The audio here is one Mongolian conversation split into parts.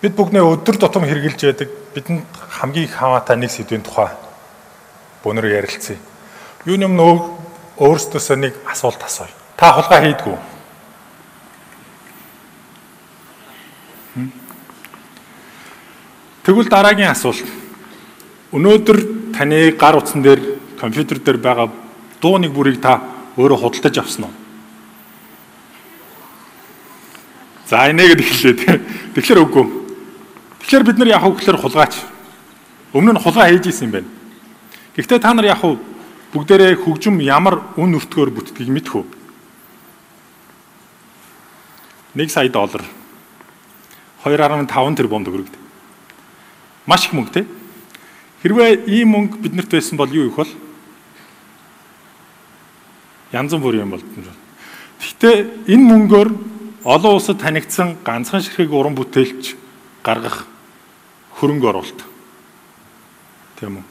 Бид бүгнээ өдөр тутам хэрглэж яадаг бидэнд хамгийн их хамаатай нэг сэдвийн тухай бөөнөр ярилцъя. Юу юм нөө өөрсдөөсөө нэг асуулт асууя. Та хулгай хийдгүү? Тэгвэл дараагийн асуулт. Өнөөдөр таны гар утсан дээр компьютер дээр байгаа дуу нэг бүрийг та өөрөө худалдаж авсан уу? За эхэллээ тийм. Тэгэхээр үгүй. Тэгэхээр бид нар яг гэхээр хулгайч. Өмнө нь хулгай хийж исэн юм байна. Гэхдээ та нар яг бүгдээрээ хөгжим ямар үн өртгөөр бүтдгийг мэдхүү. 1 сая доллар 2.5 тэрбум төгрөг. Маш их мөнгө те. Хэрвээ ийм мөнгө биднэрт байсан бол юу их бол? Янз бүрийн юм болдсон. Гэхдээ энэ мөнгөөр олон улсад танигдсан ганцхан ширхэг уран бүтээлч гаргах хөрөнгө оруулалт. Тийм үү?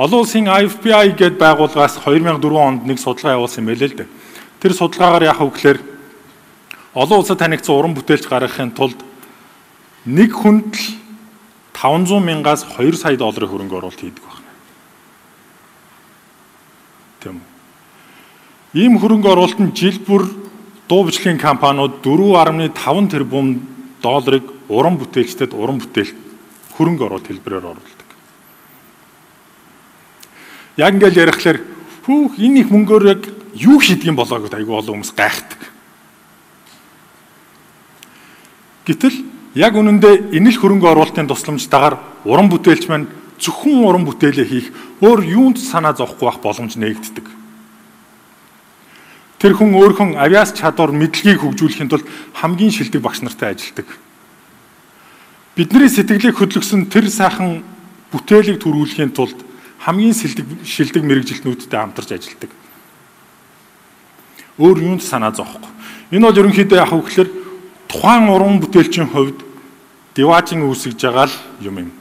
Олон улсын IFPI гээд байгууллагаас 2004 онд нэг судалгаа явуулсан юм байлээ л дээ. Тэр судалгаагаар яах вэ гэхээр олон улсад танигдсан уран бүтээлч гаргахын тулд нэг хүнд л 500 мянгаас 2 сая долларын хөрөнгө оруулалт хийдэг байна. Тийм үү? Ийм хөрөнгө оруулалт нь жил бүр дуу бичлэгийн компаниуд 4.5 тэрбум долларыг уран бүтээлчдэд уран бүтээл хөрөнгө оруулалт хэлбэрээр оруулдаг. Яг ингээл ярихлаар хүүх энэ их мөнгөөр яг юу хийдэг юм болоо гэдээ айгүй олон хүмүүс гайхдаг. Гэтэл яг үнэндээ энэ л хөрөнгө оруулалтын тусламжтайгаар уран бүтээлч маань зөвхөн уран бүтээлээ хийх өөр юунд санаа зовхгүй байх боломж нээгддэг. Тэр хүн өөрхөн авиас чадвар мэдлэгийг хөгжүүлэхийн тулд хамгийн шилдэг багш нартай ажилладаг. Бидний сэтгэлийг хөдөлгсөн тэр сайхан бүтээлийг төрүүлэхийн тулд хамгийн шилдэг шилдэг мэрэгжилтнүүдтэй хамтарч ажилладаг. Өөр юунд санаа зовхгүй. Энэ бол ерөнхийдөө яг хөглөр тухайн уран бүтээлчийн хувьд диважин үүсгэж байгаа л юм юм.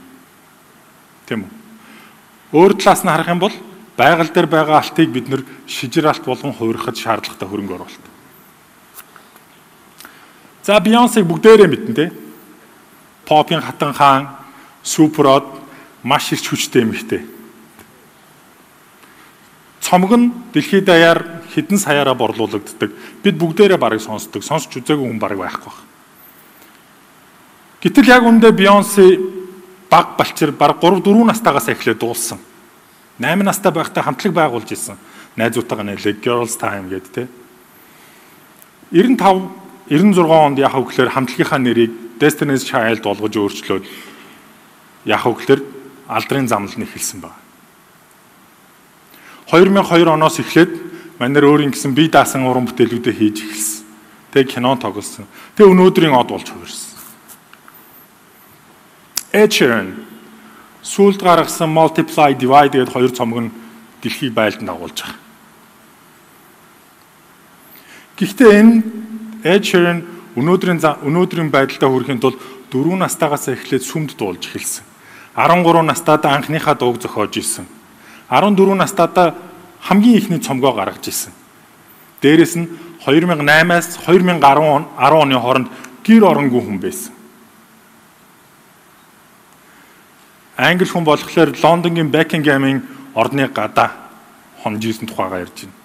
Тийм үү? Өөр талаас нь харах юм бол байгаль дээр байгаа алтыг бид нэр шижир алт болгон хувирахад шаардлагатай хөрөнгө оруулалт. За Бейонсыг бүгдээрээ мэднэ те. Попын хатан хаан, Суперод маш их хүчтэй эмэгтэй. Цомог нь дэлхийд даяар хэдэн саяараа борлуулагддаг. Бид бүгдээрээ барыг сонсдог. Сонсч үзээгүй хүн барыг байхгүй. Гэтэл яг үндэ Бейонсе баг балчир баг 3 4 настайгаас эхлээд дуулсан. 8 настай байхдаа хамтлаг байгуулж исэн. Найзуудтайгаа нэлээ Girls Time гэдэг те. 95 96 онд яг хөглөр хамтлагийнхаа нэрийг Destiny's Child болгож өөрчлөөд яг хөглөр алдрын замнал нь эхэлсэн байна. 2002 оноос эхлээд манайр өөрийн гэсэн бие даасан уран бүтээлүүдээ хийж эхэлсэн. Тэг кино тоглосон. Тэг өнөөдрийн од болж хувирсан. Sheeran сүүлд гаргасан multiply divide гэдэг хоёр цомог нь дэлхийг байлдан дагуулж байгаа. Гэхдээ энэ Sheeran өнөөдрийн өнөөдрийн байдалтай хүрэхин тулд 4 настайгаас эхлээд сүмд дуулж эхэлсэн. 13 настайд анхныхаа дууг зохиож исэн. 14 настайд хамгийн ихний цомгоо гаргаж исэн. Дээрэс нь 2008-аас 2010 он 10 оны хооронд гэр оронгүй хүн байсан. англи хүн болохоор Лондонгийн Бекингhamын орны гадаа хонжижсэн тухайгаа ярьж байна.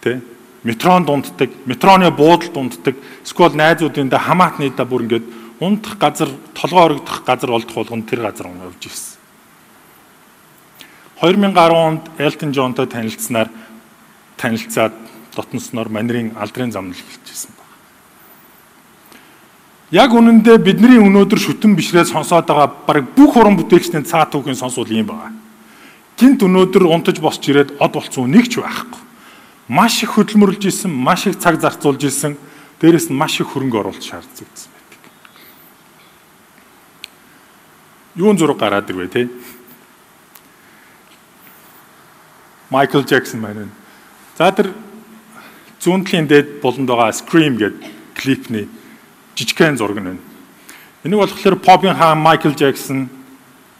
Тэ? Метрон дунддаг, метроны буудал дунддаг, эсвэл найзуудын да хамаатны да бүр ингээд унтах газар, толгой орогдох газар олдох болгоно тэр газар явж ирсэн. 2010 онд Элтон Джонтой танилцсанаар танилцаад дотносноор манерийн алдрын замнал эхэлчихсэн. Яг үнэндээ бидний өнөөдөр шүтэн бишрээ сонсоод байгаа баг бүх уран бүтээлчдийн цаа түүхийн сонсвол юм байна. Гинт өнөөдөр унтаж босч ирээд од болцсон нэг ч байхгүй. Маш их хөдөлмөрлж исэн, маш их цаг зарцуулж исэн, дээрэс нь маш их хөрөнгө оруулалт шаардлагадсан байдаг. Юун зураг гараад ирвэ те? Майкл Джексон маань. За тэр зүүнтлийн дээд болонд байгаа Scream гэдэг клипний жижигхэн зураг нь байна. Энийг болохоор Popin хаан Michael Jackson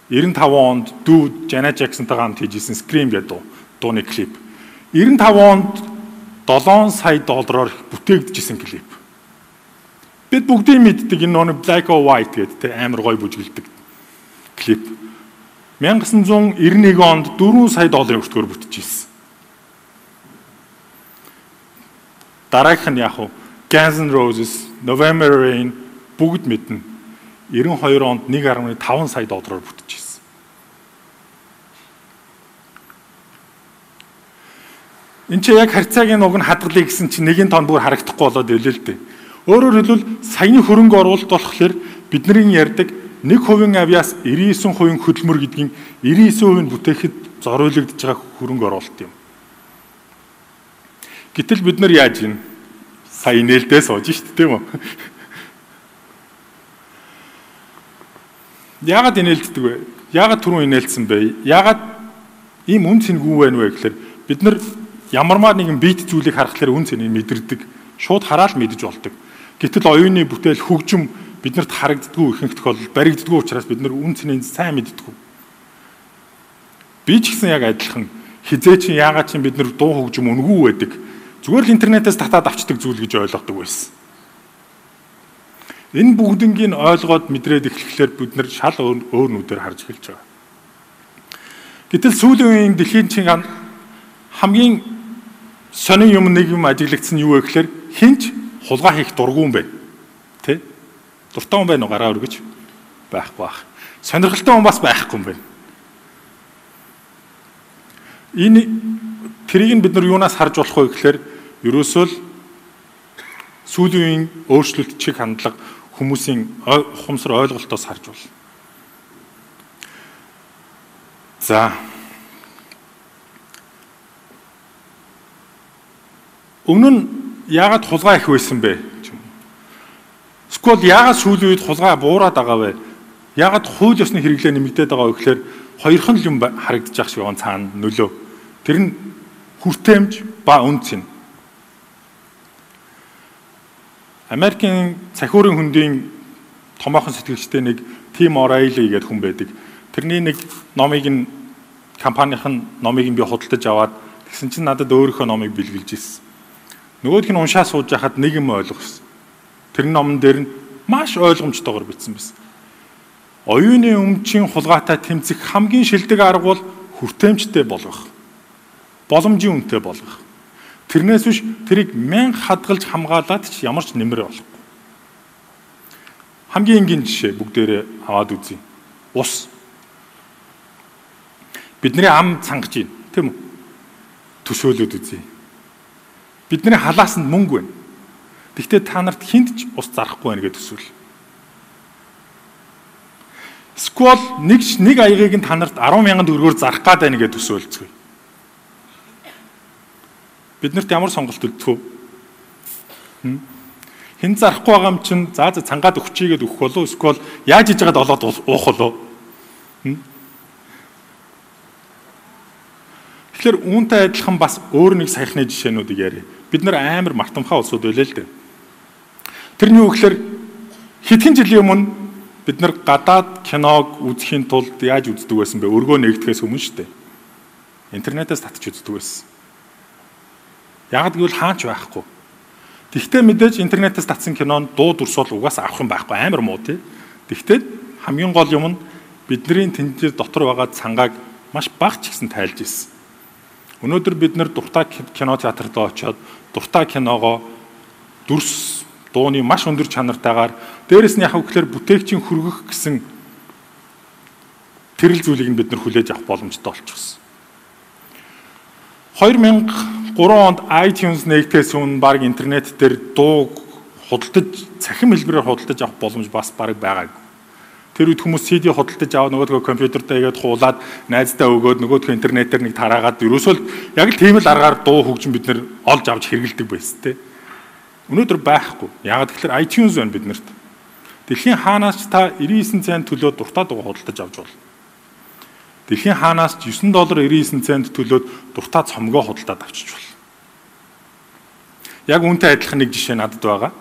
95 онд дүү Janet Jackson-тайгаа хамт хийжсэн Scream гэдэг дуу, дууны клип. 95 онд 7 сая доллараар бүтээгдэжсэн клип. Бид бүгдийг мэддэг энэ нөө Black or White гэдэг те амар гоё бүжгэлдэг клип. 1991 онд 4 сая долларын өртгөөр бүтчихсэн. Дараагийнх нь яг уу Guns N' Roses, November Rain бүгд мэднэ. 92 онд 1.5 сая доллараар бүтчихсэн. Энд чи яг харьцаагийн уг нь хадгалъя гэсэн чинь нэгэн тон бүр харагдахгүй болоод илээ л дээ. Өөрөөр хэлбэл саяны хөрөнгө оруулалт болохоор бидний ярьдаг 1% авьяас 99% хөдөлмөр гэдгийн 99% нь бүтээхэд зориулагдж байгаа хөрөнгө оруулалт юм. Гэтэл бид нар яаж юм? Сая нээлтээ сууж шít тийм үү? Яагаад инээлддэг вэ? Яагаад түрүүн инээлдсэн бэ? Яагаад ийм үн цэнгүй байна вэ гэхээр бид нар ямармаа нэгэн бит зүйлийг харахаар үн цэнийг мэдэрдэг. Шууд хараад мэдэж болдог. Гэтэл оюуны бүтээл хөгжим биднэрт харагддгүй ихэнх тохиолдолд баригддгүй учраас бид нар үн цэнийг сайн мэддэггүй. Би ч гэсэн яг адилхан хизээ чи яагаад чи бид нар дуу хөгжим үнгүй байдаг. Зүгээр л интернетээс татаад авчдаг зүйл гэж ойлгодог байсан. Энэ бүгднийг ойлгоод мэдрээд эхлэхлээр бид нар шал өөр нүдээр харж эхэлж байгаа. Гэтэл сүүлийн үеийн дэлхийн чин хамгийн сонин юм нэг юм ажиглагдсан юу вэ гэхээр хинч хулгай хийх дургүй юм байна. Тэ? Дуртай хүн байна уу гараа өргөж? Байхгүй бах. Сонирхолтой хүн бас байхгүй юм байна. Энэ трийг нь бид нар юунаас харж болох вэ гэхээр ерөөсөө л сүүлийн үеийн өөрчлөлт чиг хандлага хүмүүсийн ухамсар ойлголтоос харж байна. За. Өмнө нь яагаад хулгай их байсан бэ? Эсвэл яагаад сүүлийн үед хулгай буураад байгаа вэ? Яагаад хууль ёсны хэрэглээ нэмэгдээд байгаа вэ гэхээр хоёрхан л юм харагдаж ах шиг байгаа цаана нөлөө. Тэр нь хүртээмж ба үнц юм. Америкийн цахиурын хөндийн томоохон сэтгэгчтэй нэг Тим Орайли гэдэг хүн байдаг. Тэрний нэг номыг нь компанийн номыг нь би худалдаж аваад тэгсэн чинь надад өөрийнхөө номыг бэлгэлж ирсэн. Нөгөөх нь уншаа сууж байхад нэг юм ойлгосон. Тэр номон дээр нь маш ойлгомжтойгоор бичсэн байсан. Оюуны өмчийн хулгайтай тэмцэх хамгийн шилдэг арга бол хүртээмжтэй болгох. Боломжийн үнэтэй болгох. Тэрнээс биш тэрийг мянга хадгалж хамгаалаад ч ямар ч нэмэр болохгүй. Хамгийн энгийн жишээ бүгдээрээ аваад үзье. Ус. Бидний ам цангаж байна, тийм үү? Төсөөлөд үзье Бидний халаасанд мөнгө байна. Гэхдээ та нарт хинт ч ус зарахгүй байна гэж төсөөл. Сквол нэг нэг аягийг нь та нарт 10 мянган төгрөгөөр зарах гад байна гэж төсөөлцгөө. Биднэрт ямар сонголт өгдөгөө? Хэн зарахгүй байгаа юм чинь за за цангаад өгчийгээд өгөх болов эсвэл яаж хийж байгаад олоод уух болов? Тэгэхээр үүнтэй адилхан бас өөр нэг саяхны жишээнүүдийг яриа. Бид нар амар мартамхай улсууд байлаа л дээ. Тэр нь юу гэхээр хэдхэн жилийн өмнө бид нар гадаад киног үзэхийн тулд яаж үздэг байсан бэ? Өргөө нэгдэхээс өмнө шүү дээ. Интернетээс татж үздэг байсан. Яг гэвэл хаач байхгүй. Тэгвэл мэдээж интернетээс татсан кинон дуу дүрс бол угаасаа авах юм байхгүй амар муу тий. Тэгвэл хамгийн гол юм нь бидний тэнцээ дотор байгаа цангааг маш бага ч гэсэн тайлж ирсэн. Өнөөдөр бид нэр дуртай кино театрт очиод дуртай киногоо дүрс дууны маш өндөр чанартайгаар дээрэс нь яг үгээр бүтээгчийн хөргөх гэсэн тэрэл зүйлийг бид нар хүлээж авах боломжтой болчихсон. 2003 онд iTunes нэгтээс өмнө баг интернет дээр дуу худалдаж цахим хэлбэрээр худалдаж авах боломж бас баг байгаагүй. Тэр үед хүмүүс CD худалдаж аваад нөгөөдгөө компьютертэй игээд хуулаад найздаа өгөөд нөгөөдгөө интернетээр нэг тараагаад ерөөсөө яг л тийм л аргаар дуу хөгжим бид нэр олж авч хэрэгэлдэг байсан те. Өнөөдөр байхгүй. Ягаад гэвэл iTunes байна биднэрт. Дэлхийн хаанаас ч та 99 цент төлөөд дуртай дуу худалдаж авч болно. Дэлхийн хаанаас ч 9 доллар 99 цент төлөөд дуртай цомгоо худалдаад авчиж болно. Яг үүнтэй адилхан нэг жишээ надад байгаа.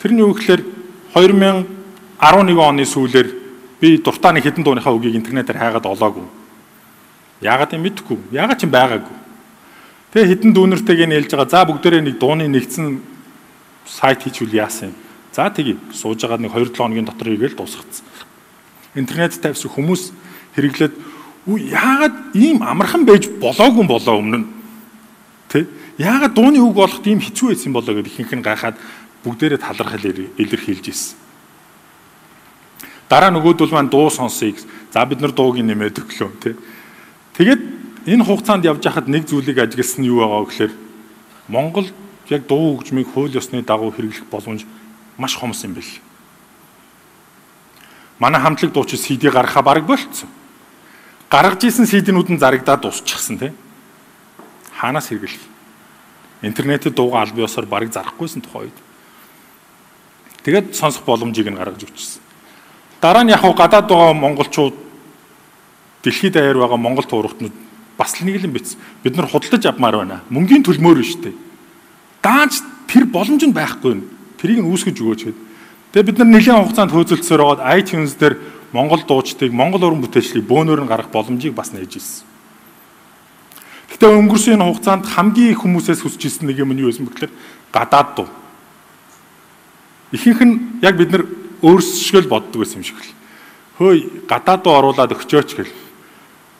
Тэр нь юу гэхээр 2000 11 оны сүүлээр би дуртай нэг хэдэн дууныхаа үгийг интернетээр хайгаад олоогүй. Яагаад юм мэдэхгүй. Яагаад ч юм байгаагүй. Тэгээ хэдэн дүүнэртэйгээ нээлж байгаа. За бүгдээрээ нэг дууны нэгдсэн сайт хийчихвэл яасан юм. За тэгье. Сууж байгаа нэг 2-7 хоногийн дотор хийгээл дуусгацсан. Интернет тавьсан хүмүүс хэрэглээд үу яагаад ийм амархан байж болоогүй болоо өмнө нь. Тэ? Яагаад дууны үг болоход ийм хэцүү байсан болоо гэд ихэнх нь гайхаад бүгдээрээ талархал илэрхийлж ирсэн. Дараа нөгөөдөл маань дуу сонсъё. За бид нар дууг нэмээд өглөө тий. Тэгээд энэ хугацаанд явж хахад нэг зүйлийг ажигласан нь юу байгаа вэ гэхээр Монгол яг дуу хөгжмийг хууль ёсны дагуу хэрэглэх боломж маш хомс юм бэл. Манай хамтлаг дуучин CD гаргахаа бараг болцсон. Гаргаж исэн CD-нүүд нь зарагдаад дуусчихсан тий. Хаанаас хэрэглэх? Интернетэд дуугаа аль биесээр бараг зарахгүйсэн тухай үед. Тэгээд сонсох боломжийг нь гаргаж өгчсэн. Дараа нь яг хуу гадаад байгаа монголчууд дэлхийд даяар байгаа монгол туурахтнууд бас л нэг л биз. Бид нар худалдаж авмаар байна. Мөнгөний төлмөр шүү дээ. Даанч тэр боломж нь байхгүй нь. Тэрийг нь үүсгэж өгөөч гэдэг. Тэгээ бид нар нэлээд хугацаанд хөөцөлдсөөр байгаад iTunes дээр монгол дуучдыг монгол уран бүтээлчлийг бөөнөр нь гаргах боломжийг бас нээж ирсэн. Гэтэ өнгөрсөн энэ хугацаанд хамгийн их хүмүүсээс хүсэж ирсэн нэг юм нь юу байсан бэ гэхээр гадаад дуу. Ихэнх нь яг бид нар өөрсгөл боддог байсан юм шиг л. Хөөе гадаад дуу оруулаад өгчөөч гэл.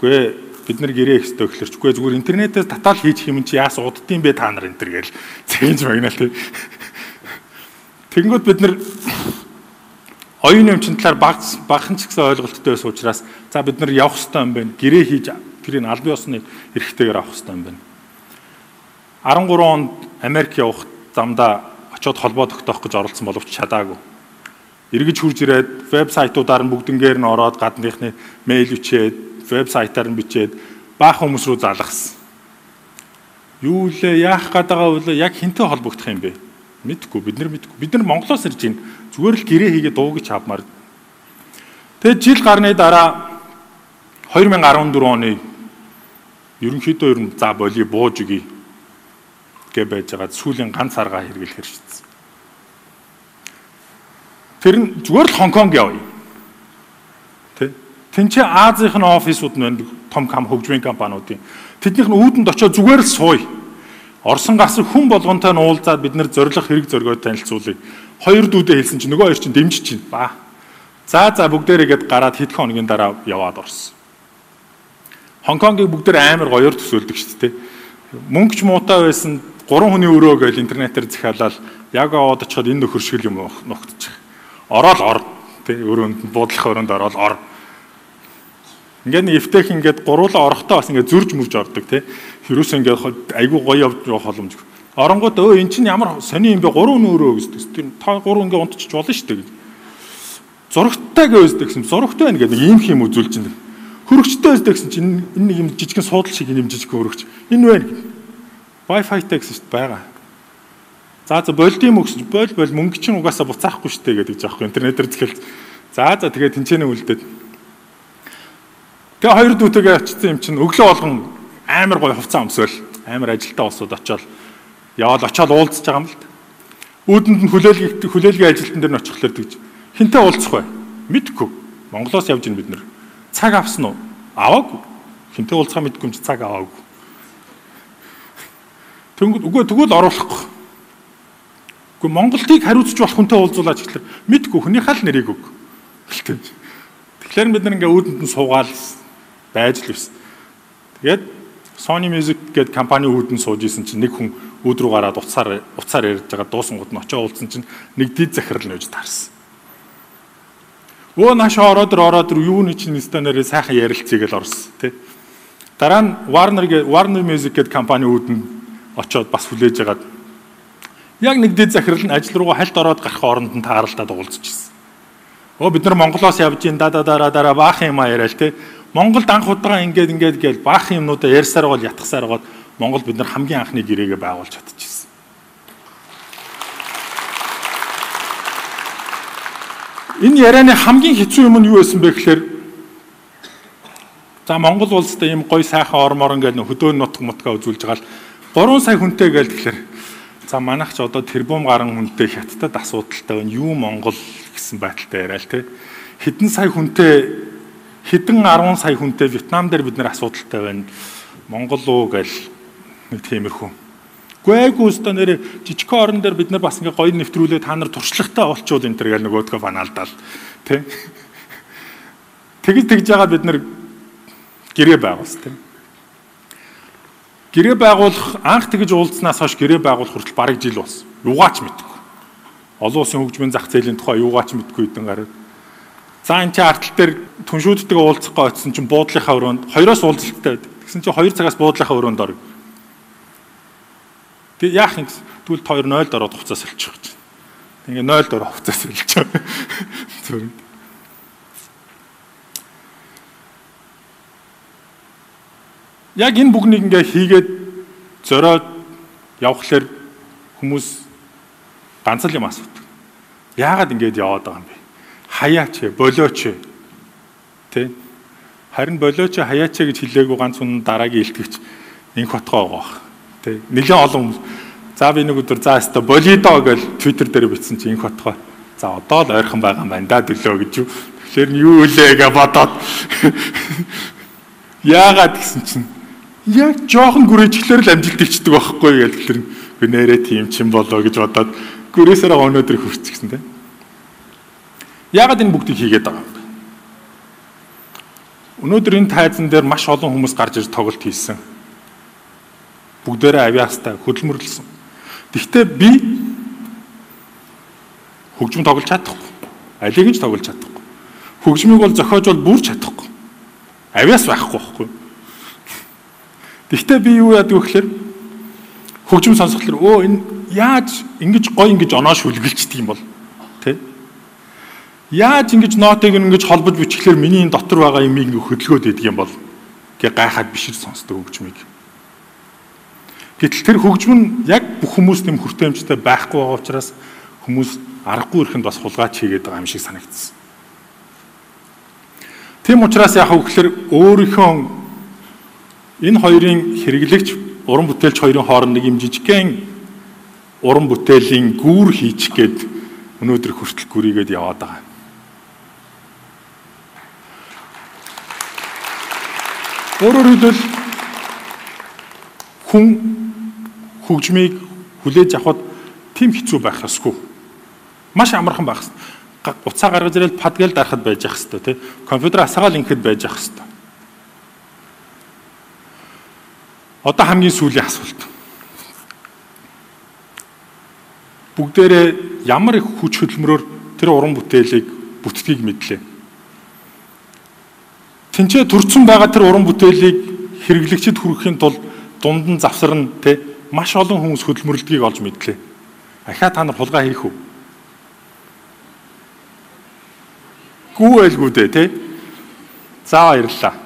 Үгүй ээ бид нар гэрээ ихтэй өгөхлөрчгүй зүгээр интернетээс татаал хийж хэм чи яас уддсан бэ та нар энэ төр гээл цэгж магнаа тий. Тэгэнгүүт бид нар оюуны өмчин талаар баг багхан ч гэсэн ойлголттой байсан учраас за бид нар явах хэрэгтэй юм байна. Гэрээ хийж тэрийг албан ёсны эрхтэйгээр авах хэрэгтэй юм байна. 13 онд Америк явах замдаа очиод холбоо тогтоох гэж оролцсон боловч чадаагүй. Эргэж хурж ирээд вебсайтуудаар нь бүгднгээр нь ороод гадныхны мэйл бичээд, вебсайтаар нь бичээд баах хүмүүс рүү залгасан. Юу лээ яах гээд байгаа вэ? Яг хинтээ холбогдох юм бэ? Мэдгүй бид нар мэдгүй. Бид нар Монголоос ирж байна. Зүгээр л гэрээ хийгээд дуугич авмаар. Тэгээд жил гарны дараа 2014 оны ерөнхийдөө ер нь за боли бууж өгье гэж байж байгаа сүүлийн ганц арга хэрэглэхээр шийдсэн. Тэр нь зүгээр л Хонконг явъя. Тэ? Тинчээ Азийн офисууд нь байна том кам хөгжмийн компаниудын. Тэднийх нь үүдэнд очиод зүгээр л сууя. Орсон гас хүн болгонтой нь уулзаад бид нэр зориг хэрэг зоргоо танилцуулъя. Хоёр дүүдээ хэлсэн чинь нөгөө хоёр чинь дэмжиж чинь ба. За за бүгдээрээ гээд гараад хэдхэн хоногийн дараа яваад орсон. Хонконгийг бүгдээр амар гоёор төсөөлдөг шүү дээ. Мөнгөч муутай байсан гурван хүний өрөө гэж интернетээр захиалаад яг аваад очиход энэ нөхөр шиг юм ногтчих. Ороод ор. Тэ өрөөнд буудлах өрөөнд ороод ор. Ингээд эвтэх ингээд гуруула орохдоо бас ингээд зөрж мөрж ордог тий. Хэрүүс ингээд айгүй гоё явж явах боломж. Оронгууд өө эн чинь ямар сони юм бэ? Гурван өрөө гэсэн. Тэр та гурван ингээд унтчих болно шүү дээ. Зурагттай гэвэсдэг гэсэн. Зурагтай байна гэдэг ийм хэм үзүүлж байна Хөрөгчтэй байсдаг гэсэн чинь энэ нэг юм жижигхэн суудал шиг юм жижигхэн хөрөгч. Энэ байна. Wi-Fi-тай гэсэн чинь байгаа. За за болдсон юм өгсөн. Бол бол мөнгө чинь угаасаа буцаахгүй штэ гэдэг жаахгүй интернетээр захиал. За за тэгээд тэнцэнэ үлдээд. Тэгээ хоёр дүүтэйгээ очсон юм чинь өглөө болгон амар гой хувцас өмсөөл. Амар ажилтаа улсууд очоод яваал очоод уулзж байгаа юм л та. Үүдэнд нь хүлээлгийн хүлээлгийн ажилтан дээр нь очихлоо тэгж. Хинтээ уулзах вэ? Мэдгүй. Монголоос явж ийн бид нар. Цаг авсан уу? Аваагүй. Хинтээ уулзахаа мэдгүй юм чи цаг аваагүй. Тэнгүүд үгүй тэгвэл оруулахгүй. Үгүй Монголыг хариуцж болох хүнтэй уулзуулаач гэхэлэр мэдгүй хүний хал нэрийг өг. Тэгэхээр бид нар ингээ үүдэнд нь суугаал байж л байсан. Тэгээд Sony Music гэдэг компани үүдэн сууж исэн чинь нэг хүн үүд рүү гараад уцаар уцаар ярьж байгаа дуусангууд нь очоо уулзсан чинь нэг дид захирал нөөж таарсан. Өө нааш ороод ороод юуны чинь стандараа сайхан ярилцъя гэж орсон тий. Дараа нь Warner Warner Music гэдэг компани үүдэн очоод бас хүлээж агаад яг нэг дэд захирал нь ажил руугаа хальт ороод гарах оронд нь тааралдаад уулзч ирсэн. Өө бид нар Монголоос явж ин да да дараа дараа баах юм а яриа л тий. Монголд анх удаа ингээд ингээд гээл баах юмнуудаа ярьсаар гол ятгсаар гол Монгол бид нар хамгийн анхны гэрээгээ байгуулж чадчихсан. Энэ ярианы хамгийн хэцүү юм нь юу байсан бэ гэхээр за Монгол улстай ийм гой сайхан орморон гэдэг хөдөөн нутг мутга үзүүлж байгаа л 3 сая хүнтэй гээл тэгэхээр за манайх ч одоо тэрбум гарan хүнтэй хятадд асуудалтай байна. Юу Монгол гэсэн байдалтай яриа л те. Хэдэн сая хүнтэй хэдэн 10 сая хүнтэй Вьетнам дээр бид нэр асуудалтай байна. Монгол уу гээл нэг тиймэрхүү. Гүйгүй өстө нэр жижиг орон дээр бид нар бас ингээ гоё нэвтрүүлээ та нар туршлагатай олчвол энэ төр гэл нөгөөдгөө фанаалдаал тий. Тэгж тэгж яагаад бид нар гэрээ байгуулсан тий. Гэрээ байгуулах анх тэгж уулзнаас хойш гэрээ байгуулах хүртэл бараг жил болсон. Юугаач мэдгүй. Олон улсын хөгжмийн зах зээлийн тухай юугаач мэдгүй хэдэн гараад. За энэ чи артал дээр түншүүдтэйгээ уулзах гойцсон чинь буудлынхаа өрөөнд хоёроос уулзалттай байдаг. Тэгсэн чинь 2 цагаас буудлынхаа өрөөнд орё. Тэг яах юм тэгвэл хоёр 0-д ороод хуцаас солих гэж. Ингээ 0-д ороо хуцаас солих. Зүрх. Яг энэ бүгнийг ингээ хийгээд зориод явхлаар хүмүүс ганц л юм асуудаг. Яагаад ингэж яваад байгаа юм бэ? Хаяач, болооч. Тэ? Харин болооч, хаяач гэж хэлээгүй ганц хүн дараагийн илтгэгч инх хотгоо байгаа. Тэ? Нилээн олон хүмүүс за би нэг өдөр за өстө болидо гэж Twitter дээр бичсэн чинь инх хотгоо. За одоо л ойрхон байгаа юм байна да төлөө гэж. Тэгэхээр юу үлээ гэж бодоод яагаад гэсэн чинь яг жоохон гүрэжлэр л амжилт ичдэг байхгүй яг тэгэхээр би нэрээ тийм ч юм болоо гэж бодоод гүрээсээр өнөөдөр хүрчихсэн тийм. Яагаад энэ бүгдийг хийгээд байгаа юм бэ? Өнөөдөр энэ тайзан дээр маш олон хүмүүс гарч ирж тоглолт хийсэн. Бүгдээрээ авиастай хөдөлмөрлсөн. Гэхдээ би хөгжим тоглож чадахгүй. Алийг нь ч тоглож чадахгүй. Хөгжмийг бол зохиож бол бүр чадахгүй. Авиас байхгүй байхгүй. Гэхдээ би юу яадаг вэ гэхээр хөгжим сонсголоор өө энэ яаж ингэж гой ингэж оноо шүлгэлцдэг юм бол тэ Яаж ингэж нотыг ингэж холбож бичлэхээр миний энэ дотор байгаа юмыг ингэ хөдөлгөөд идэг юм бол гэ гайхаад бишэр сонсдог хөгжмийг. Гэтэл тэр хөгжим нь яг бүх хүмүүс нэм хүртээмжтэй байхгүй байгаа учраас хүмүүс аргагүй ихэнд бас хулгайч хийгээд байгаа юм шиг санагдсан. Тийм учраас яг хөглөр өөрийнхөө Энэ хоёрын хэрэглэгч уран бүтээлч хоёрын хооронд нэг юм жижигхэн уран бүтээлийн гүүр хийчих гээд өнөөдөр хүртэл гүрийгээд яваад байгаа. Өөрөөр хэлбэл хүн хөгжмийг хүлээж авахд тийм хэцүү байх ёсгүй. Маш амархан байх ёстой. Уцаа гаргаж ирэл падгал дарахад байж ах тий. Компьютер асгаал ингэхэд байж ах хэвээр. Одоо хамгийн сүүлийн асуулт. Бүгдээрээ ямар их хүч хөдөлмөрөөр тэр уран бүтээлийг бүтдгийг мэдлээ. Тинчээ төрцөн байгаа тэр уран бүтээлийг хэрэглэгчд хүрэхийн тулд дунд нь завсарна те маш олон хүмүүс хөдөлмөрлөдгийг олж мэдлээ. Ахаа та нар хулгай хийх үү? Гүү байлгүй дээ те. За баярлалаа.